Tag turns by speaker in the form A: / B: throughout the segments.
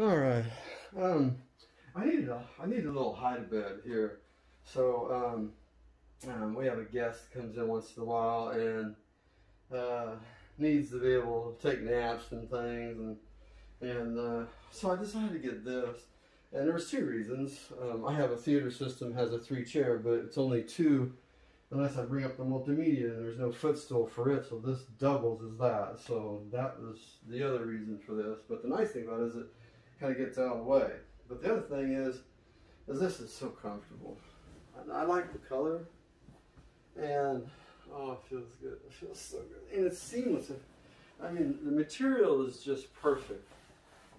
A: All right. Um, I need a I need a little hide bed here. So um, um, we have a guest comes in once in a while and uh, needs to be able to take naps and things and and uh, so I decided to get this. And there two reasons. Um, I have a theater system has a three chair, but it's only two unless I bring up the multimedia and there's no footstool for it. So this doubles as that. So that was the other reason for this. But the nice thing about it is it kind of gets out of the way. But the other thing is, is this is so comfortable. I, I like the color, and oh, it feels good. It feels so good, and it's seamless. I mean, the material is just perfect.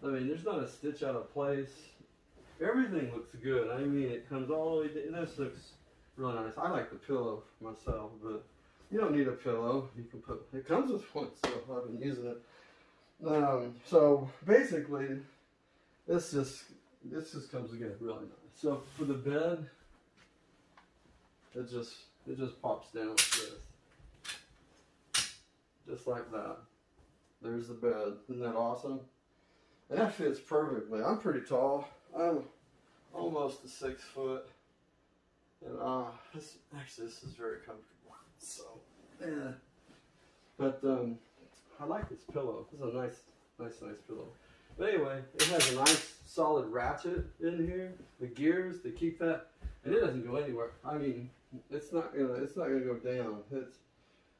A: I mean, there's not a stitch out of place. Everything looks good. I mean, it comes all the way. down. This looks really nice. I like the pillow myself, but you don't need a pillow. You can put. It comes with one, so I've been using it. Um, so basically, this just this just comes together really nice. So for the bed, it just it just pops down like this, just like that. There's the bed. Isn't that awesome? And that fits perfectly. I'm pretty tall. I'm almost a six foot. And uh, this, actually, this is very comfortable. So, yeah. But um, I like this pillow. This is a nice, nice, nice pillow. But anyway, it has a nice solid ratchet in here. The gears to keep that, and it doesn't go anywhere. I mean, it's not gonna, it's not gonna go down. It's,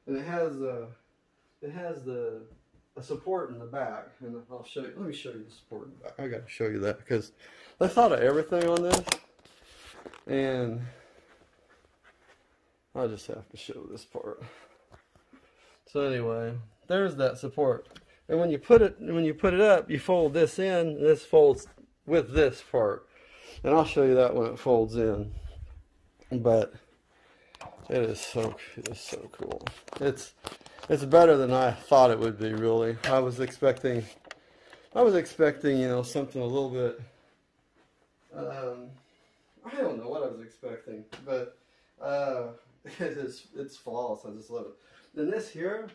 A: and it has uh, it has the a support in the back, and I'll show you. Let me show you the support in the back. I got to show you that because I thought of everything on this, and I just have to show this part. So anyway, there's that support. And when you put it when you put it up, you fold this in, and this folds with this part. And I'll show you that when it folds in. But it is so it is so cool. It's it's better than I thought it would be really. I was expecting I was expecting, you know, something a little bit um I don't know what I was expecting, but uh it is it's flawless. I just love it. Then this here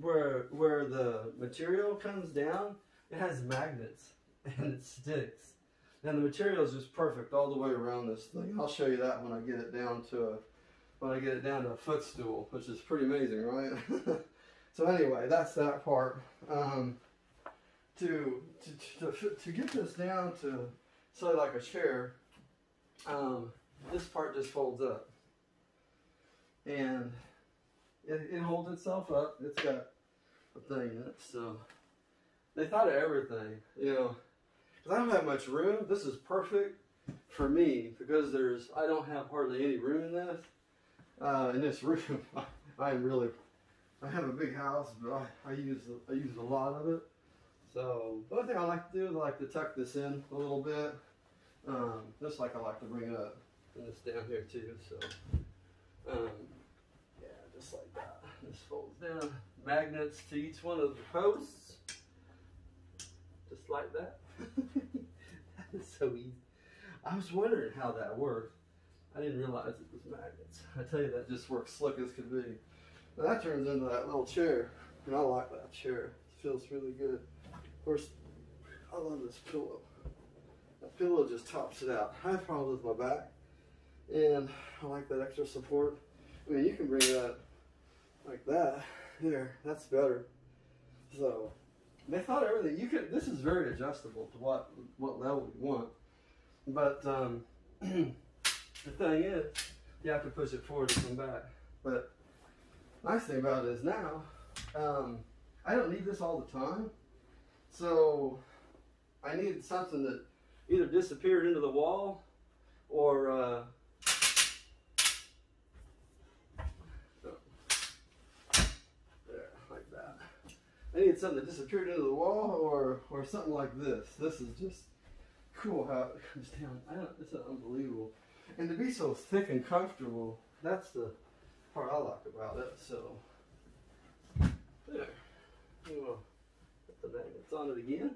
A: where where the material comes down, it has magnets and it sticks. And the material is just perfect all the way around this thing. I'll show you that when I get it down to a when I get it down to a footstool, which is pretty amazing, right? so anyway, that's that part. Um, to, to, to, to get this down to say like a chair, um, this part just folds up. And it, it holds itself up. It's got a thing in it. So they thought of everything, you know. Because I don't have much room. This is perfect for me because there's I don't have hardly any room in this. Uh, in this room, I, am really I have a big house, but I, I use I use a lot of it. So the other thing I like to do is I like to tuck this in a little bit. Um, just like I like to bring it up and this down here too. So um, yeah, just like that. This folds down. Magnets to each one of the posts. Just like that. that is so easy. I was wondering how that worked. I didn't realize it was magnets. I tell you, that just works slick as could be. But that turns into that little chair. And I like that chair. It feels really good. Of course, I love this pillow. That pillow just tops it out. I have problems with my back. And I like that extra support. I mean, you can bring that like that. There, that's better. So, they thought everything. You could. This is very adjustable to what what level you want. But um, the thing is, you have to push it forward to come back. But nice thing about it is now, um, I don't need this all the time. So I needed something that either disappeared into the wall or uh, I needed something that disappeared into the wall or or something like this. This is just cool how it comes down. I don't, it's unbelievable. And to be so thick and comfortable, that's the part I like about it. So there. We'll put the magnets on it again.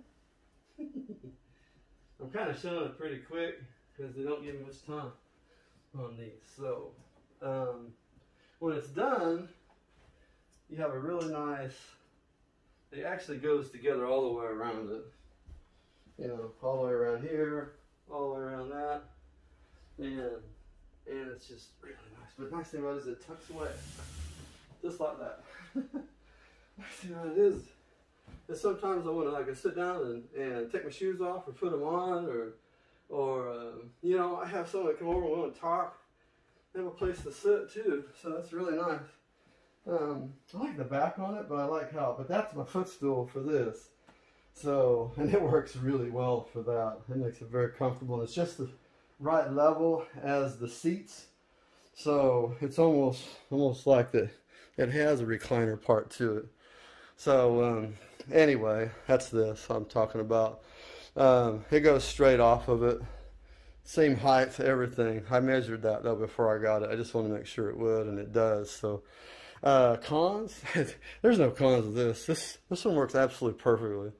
A: I'm kind of showing it pretty quick because they don't give me much time on these. So um, when it's done, you have a really nice it actually goes together all the way around it. you know, all the way around here, all the way around that, and and it's just really nice. But the nice thing about it is it tucks away, just like that. nice thing about it is, is sometimes I want to like sit down and, and take my shoes off or put them on or or um, you know I have someone come over and we want to talk. They have a place to sit too, so that's really nice. Um, I like the back on it, but I like how, but that's my footstool for this. So, and it works really well for that. It makes it very comfortable. And it's just the right level as the seats. So it's almost, almost like the, it has a recliner part to it. So, um, anyway, that's this I'm talking about. Um, it goes straight off of it. Same height, everything. I measured that though before I got it. I just want to make sure it would, and it does. So, uh, cons? There's no cons of this. This this one works absolutely perfectly.